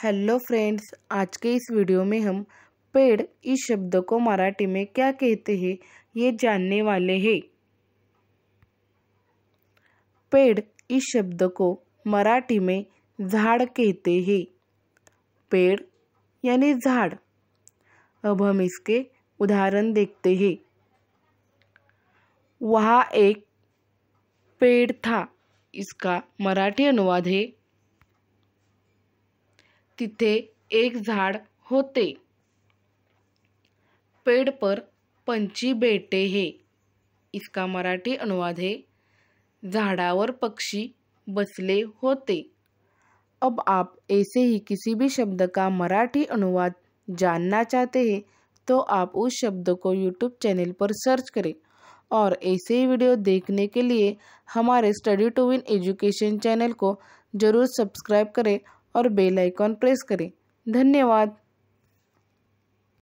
Hello friends आज के इस वीडियो में हम पेड़ इस शब्द को मराठी में क्या कहते हैं, ये जानने वाले हैं। पेड़ इस शब्द को मराठी में झाड़ कहते हैं। पेड़ यानी झाड़। अब हम इसके उदाहरण देखते हैं। वहाँ एक पेड़ था, इसका मराठी अनुवाद है तिथे एक झाड होते. पेड़ पर पंछी बैठे हैं. इसका मराठी अनुवाद है. झाड़ावर पक्षी बसले होते. अब आप ऐसे ही किसी भी शब्द का मराठी अनुवाद जानना चाहते हैं तो आप उस शब्द को यूट्यूब चैनल पर सर्च करें और ऐसे ही वीडियो देखने के लिए हमारे study to win education channel को ज़रूर सब्सक्राइब करें और बेल आइकॉन प्रेस करें। धन्यवाद।